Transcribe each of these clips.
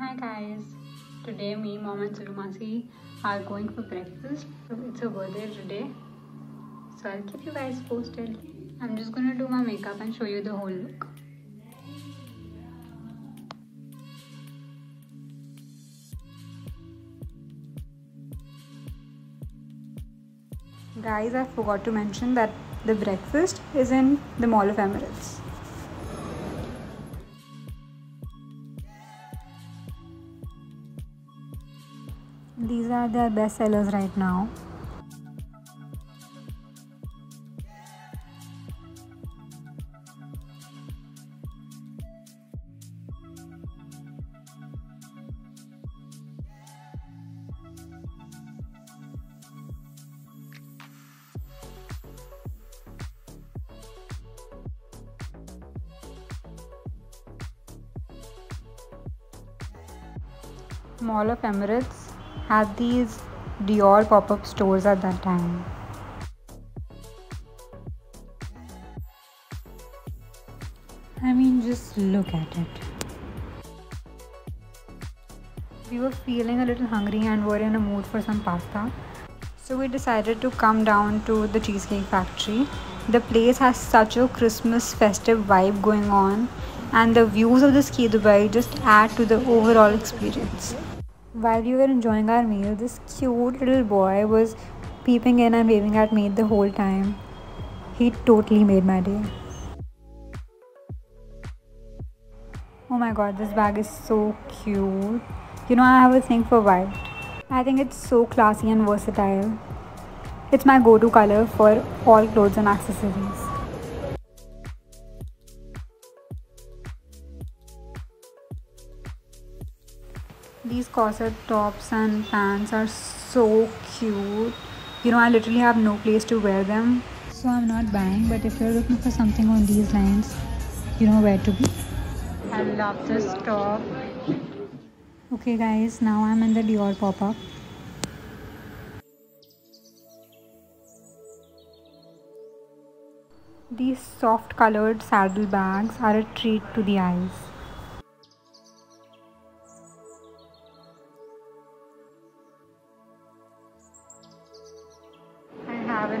Hi guys, today me, mom and Sullu Masi are going for breakfast. It's a birthday today, so I'll keep you guys posted. I'm just gonna do my makeup and show you the whole look. Guys, I forgot to mention that the breakfast is in the Mall of Emirates. These are their best sellers right now. Mall of Emirates had these Dior pop up stores at that time. I mean, just look at it. We were feeling a little hungry and were in a mood for some pasta. So we decided to come down to the Cheesecake Factory. The place has such a Christmas festive vibe going on, and the views of the Ski Dubai just add to the overall experience. While we were enjoying our meal, this cute little boy was peeping in and waving at me the whole time. He totally made my day. Oh my god, this bag is so cute. You know, I have a thing for white. I think it's so classy and versatile. It's my go to color for all clothes and accessories. These corset tops and pants are so cute. You know, I literally have no place to wear them. So I'm not buying, but if you're looking for something on these lines, you know where to be. I love this top. Okay guys, now I'm in the Dior pop-up. These soft colored saddle bags are a treat to the eyes.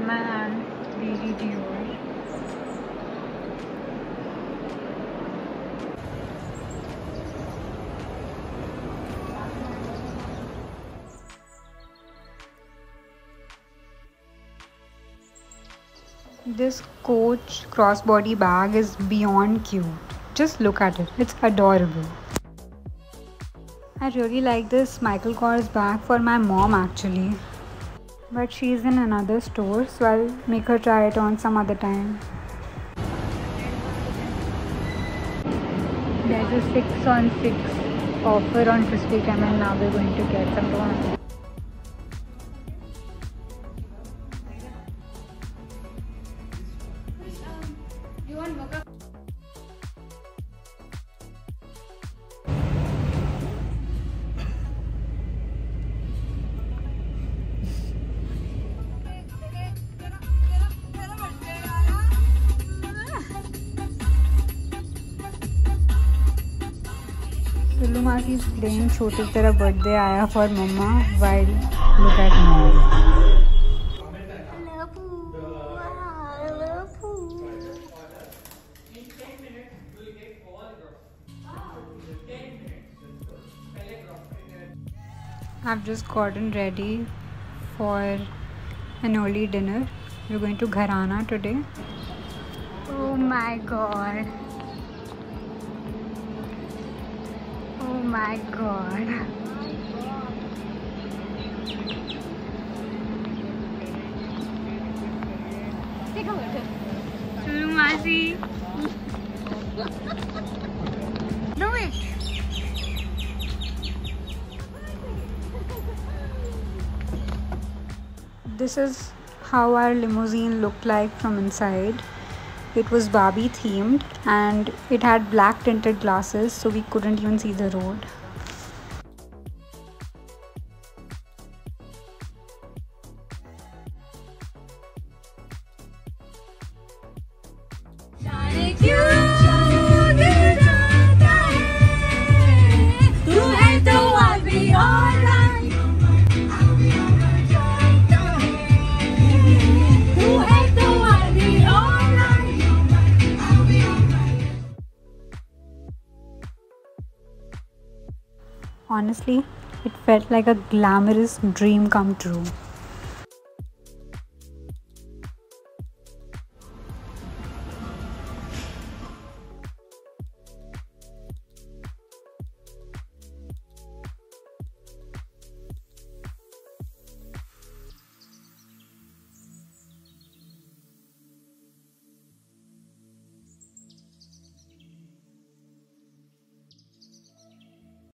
Dior. This Coach crossbody bag is beyond cute. Just look at it, it's adorable. I really like this Michael Kors bag for my mom actually. But she's in another store, so I'll make her try it on some other time. There's a 6 on 6 offer on Krispy Kreme and now we're going to get some donuts. Sullu Masi is playing Chotu Tera birthday आया for mama while look at mom. I've just gotten ready for an early dinner. We're going to Gharana today. Oh my god. Oh my god. Sullu Masi. No way. This is how our limousine looked like from inside. It was Barbie themed and it had black tinted glasses so we couldn't even see the road. Honestly, it felt like a glamorous dream come true.